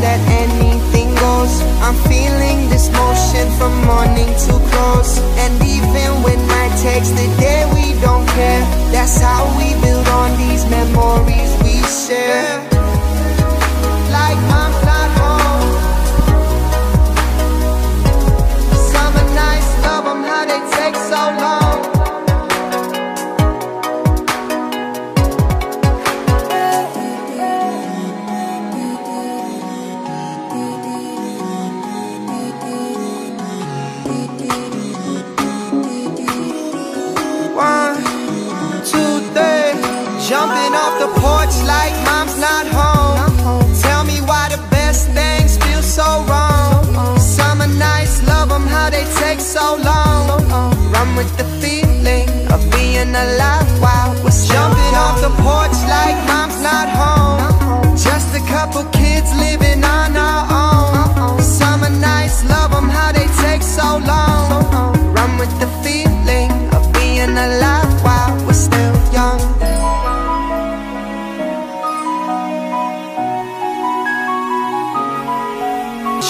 that anything goes. I'm feeling this motion from morning to close. And even when night takes the day, we don't care. That's how we build on these memories we share. Porch like mom's not home.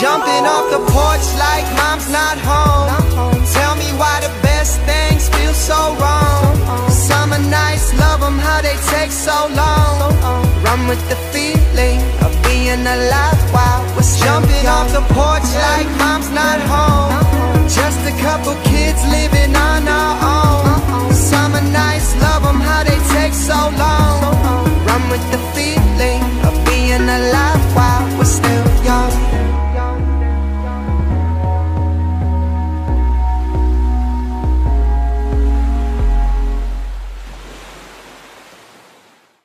Jumping off the porch like mom's not home. Tell me why the best things feel so wrong. Summer nights, love 'em how they take so long. Run with the feeling of being alive while we're jumping off the porch like mom's not home. Just a couple kids living on our own. Summer nights, love 'em how they take so long. Run with the